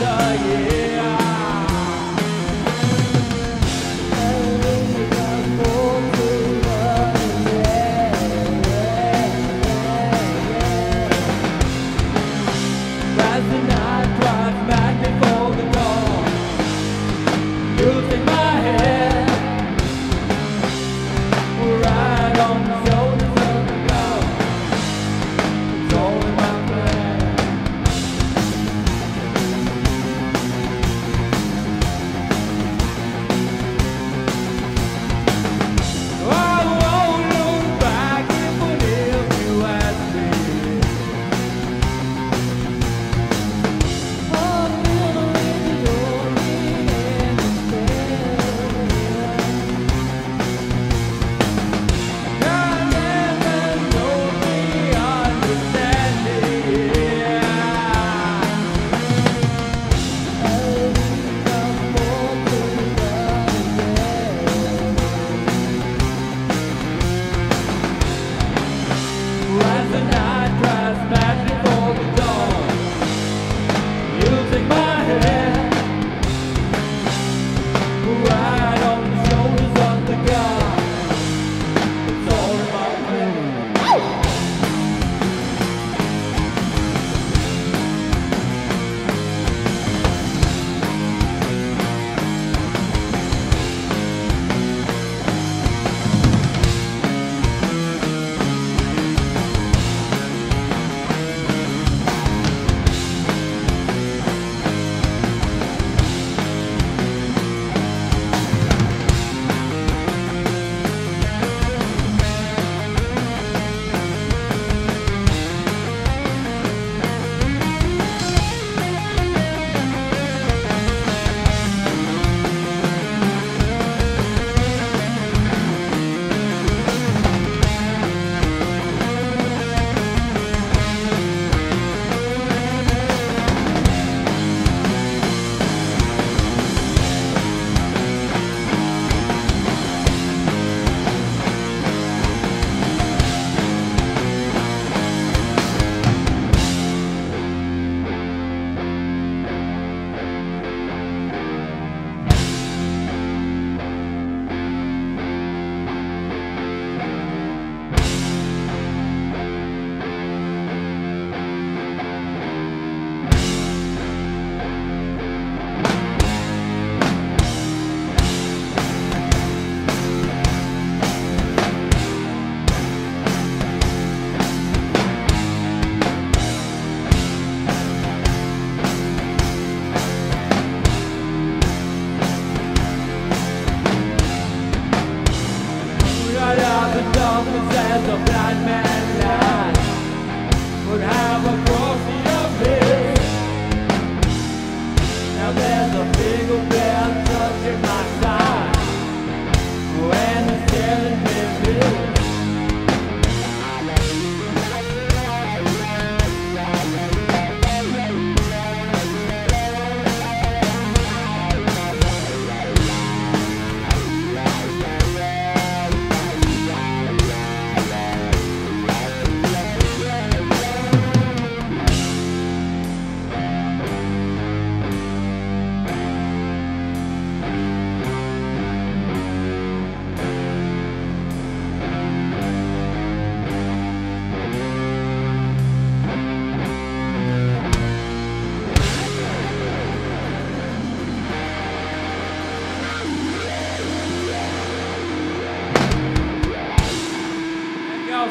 Yeah.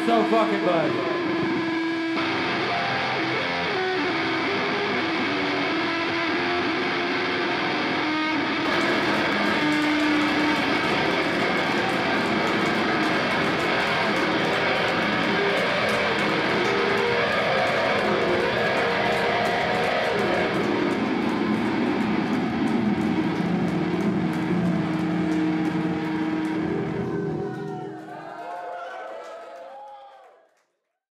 so fucking bud.